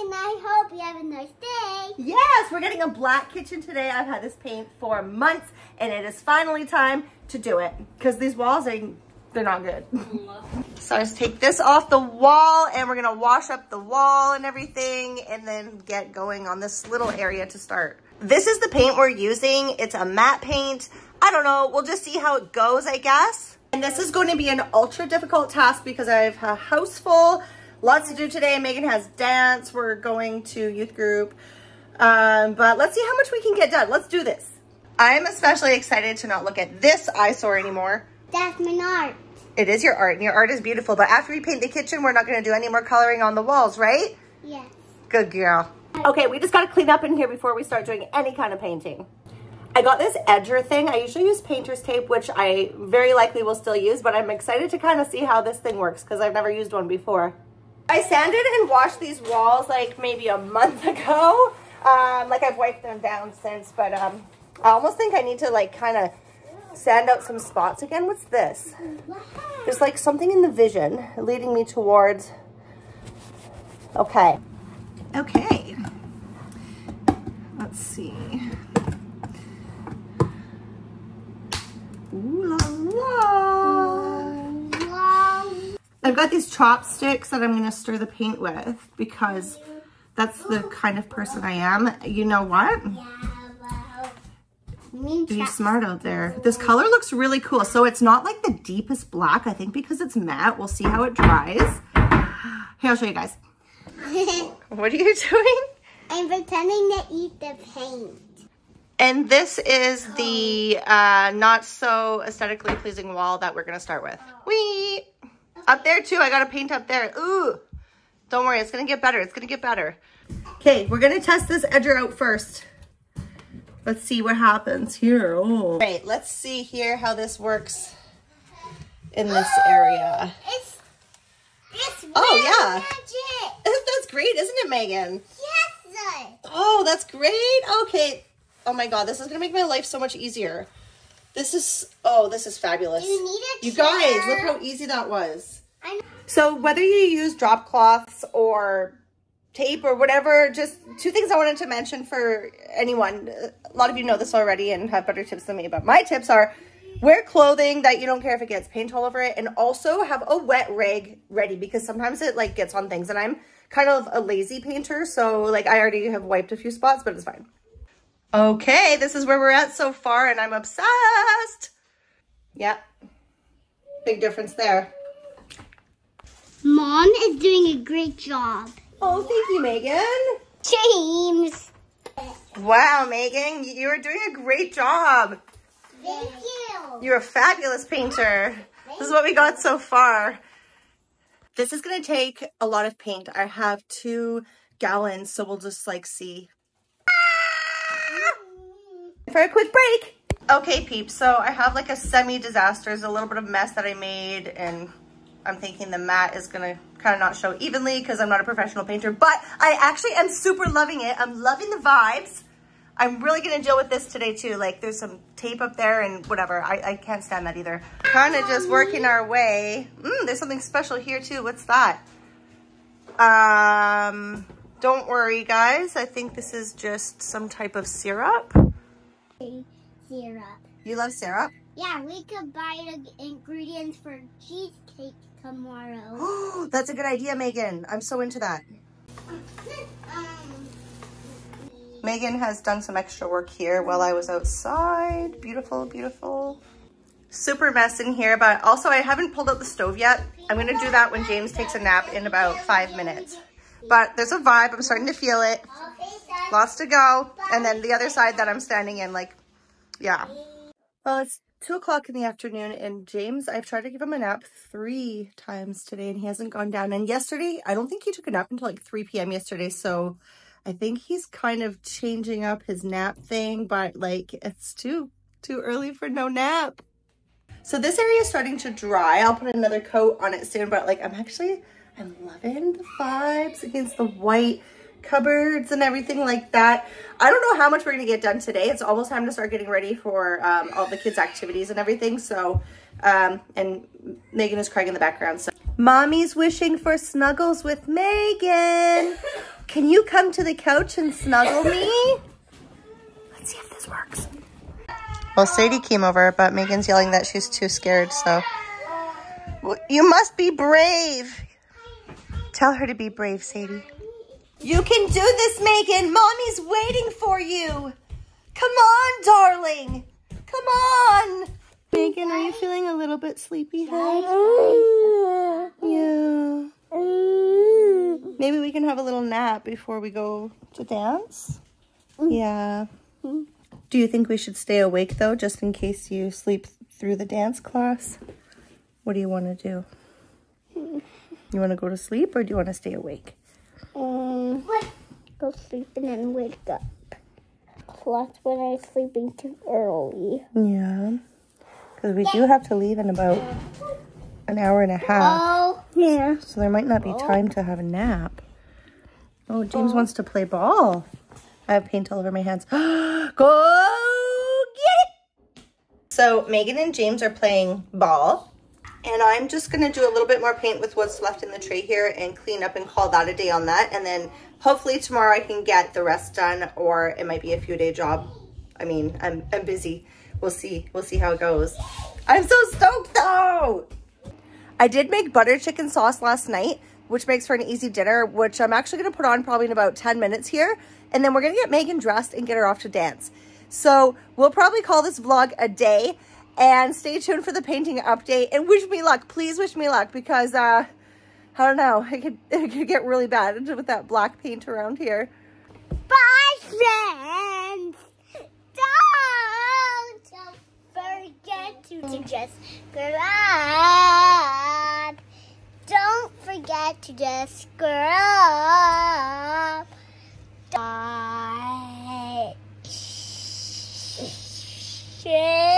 and I hope you have a nice day. Yes, we're getting a black kitchen today. I've had this paint for months and it is finally time to do it because these walls, they, they're not good. so I just take this off the wall and we're gonna wash up the wall and everything and then get going on this little area to start. This is the paint we're using. It's a matte paint. I don't know, we'll just see how it goes, I guess. And this is going to be an ultra difficult task because I have a house full, lots to do today. Megan has dance, we're going to youth group. Um, but let's see how much we can get done. Let's do this. I'm especially excited to not look at this eyesore anymore. That's my art. It is your art and your art is beautiful. But after we paint the kitchen, we're not gonna do any more coloring on the walls, right? Yes. Good girl. Okay, we just gotta clean up in here before we start doing any kind of painting. I got this edger thing. I usually use painter's tape, which I very likely will still use, but I'm excited to kind of see how this thing works because I've never used one before. I sanded and washed these walls like maybe a month ago. Um, like I've wiped them down since, but um, I almost think I need to like kind of sand out some spots again. What's this? There's like something in the vision leading me towards, okay. Okay. Let's see. I've got these chopsticks that I'm going to stir the paint with because that's the kind of person I am. You know what? Be smart out there. This color looks really cool. So it's not like the deepest black. I think because it's matte. We'll see how it dries. Here, I'll show you guys. what are you doing? I'm pretending to eat the paint. And this is the uh, not so aesthetically pleasing wall that we're going to start with. Wee! Up there too. I got to paint up there. Ooh! Don't worry. It's going to get better. It's going to get better. Okay, we're going to test this edger out first. Let's see what happens here. Oh. Right, let's see here how this works in this area. It's, it's Oh, yeah. magic. That's great, isn't it, Megan? Yes. Oh, that's great. Okay. Oh my God, this is gonna make my life so much easier. This is, oh, this is fabulous. You need a You guys, look how easy that was. I know. So whether you use drop cloths or tape or whatever, just two things I wanted to mention for anyone. A lot of you know this already and have better tips than me, but my tips are wear clothing that you don't care if it gets paint all over it and also have a wet rag ready because sometimes it like gets on things and I'm kind of a lazy painter. So like I already have wiped a few spots, but it's fine. Okay, this is where we're at so far and I'm obsessed. Yep. Big difference there. Mom is doing a great job. Oh, thank you, Megan. James. Wow, Megan, you are doing a great job. Thank you. You're a fabulous painter. This is what we got so far. This is gonna take a lot of paint. I have two gallons, so we'll just like see. For a quick break. Okay, peeps, so I have like a semi-disaster. There's a little bit of mess that I made and I'm thinking the mat is gonna kind of not show evenly because I'm not a professional painter, but I actually am super loving it. I'm loving the vibes. I'm really gonna deal with this today too. Like there's some tape up there and whatever. I, I can't stand that either. Kind of just working our way. Mm, there's something special here too. What's that? Um, don't worry guys. I think this is just some type of syrup. Syrup. You love syrup? Yeah, we could buy the ingredients for cheesecake tomorrow. That's a good idea, Megan. I'm so into that. um, Megan has done some extra work here while I was outside. Beautiful, beautiful. Super mess in here, but also I haven't pulled out the stove yet. I'm gonna do that when James takes a nap in about five minutes. But there's a vibe, I'm starting to feel it. Lots to go. And then the other side that I'm standing in, like, yeah. Well, it's two o'clock in the afternoon and James, I've tried to give him a nap three times today and he hasn't gone down. And yesterday, I don't think he took a nap until like 3 p.m. yesterday. So I think he's kind of changing up his nap thing, but like it's too, too early for no nap. So this area is starting to dry. I'll put another coat on it soon, but like I'm actually, I'm loving the vibes against the white cupboards and everything like that. I don't know how much we're going to get done today. It's almost time to start getting ready for um, all the kids' activities and everything. So, um, and Megan is crying in the background. So, mommy's wishing for snuggles with Megan. Can you come to the couch and snuggle me? Let's see if this works. Well, Sadie came over, but Megan's yelling that she's too scared, so. You must be brave. Tell her to be brave, Sadie. You can do this, Megan. Mommy's waiting for you. Come on, darling. Come on. Megan, are you feeling a little bit sleepy? Yeah. Maybe we can have a little nap before we go to dance? Yeah. Do you think we should stay awake, though, just in case you sleep through the dance class? What do you want to do? You want to go to sleep or do you want to stay awake? Um, go sleep and then wake up. That's when I'm sleeping too early. Yeah. Because we do have to leave in about an hour and a half. Oh, yeah. So there might not be time to have a nap. Oh, James wants to play ball. I have paint all over my hands. Go get it! So Megan and James are playing ball. And I'm just to do a little bit more paint with what's left in the tray here and clean up and call that a day on that. And then hopefully tomorrow I can get the rest done or it might be a few day job. I mean, I'm, I'm busy. We'll see. We'll see how it goes. I'm so stoked though. I did make butter chicken sauce last night, which makes for an easy dinner, which I'm actually to put on probably in about 10 minutes here. And then we're to get Megan dressed and get her off to dance. So we'll probably call this vlog a day and stay tuned for the painting update and wish me luck. Please wish me luck because, uh, I don't know, it could, it could get really bad with that black paint around here. Bye, friends! Don't forget to mm. just grab. Don't forget to just grab. Bye. Shit.